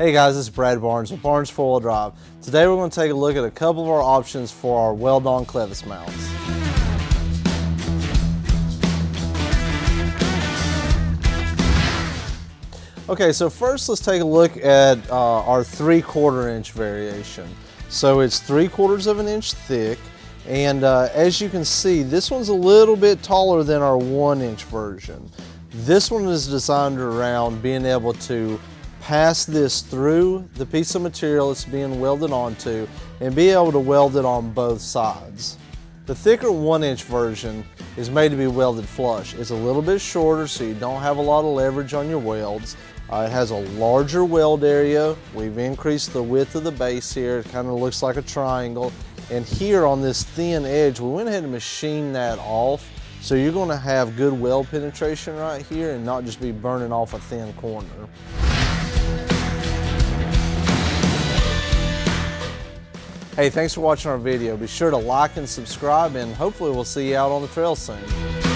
Hey guys, this is Brad Barnes with Barnes 4 Wheel Drive. Today we're going to take a look at a couple of our options for our weld-on clevis mounts. Okay, so first let's take a look at uh, our 3 quarter inch variation. So it's 3 quarters of an inch thick and uh, as you can see this one's a little bit taller than our 1 inch version. This one is designed around being able to pass this through the piece of material it's being welded onto and be able to weld it on both sides. The thicker one inch version is made to be welded flush. It's a little bit shorter so you don't have a lot of leverage on your welds. Uh, it has a larger weld area. We've increased the width of the base here. It kind of looks like a triangle. And here on this thin edge, we went ahead and machined that off. So you're gonna have good weld penetration right here and not just be burning off a thin corner. Hey, thanks for watching our video. Be sure to like and subscribe and hopefully we'll see you out on the trail soon.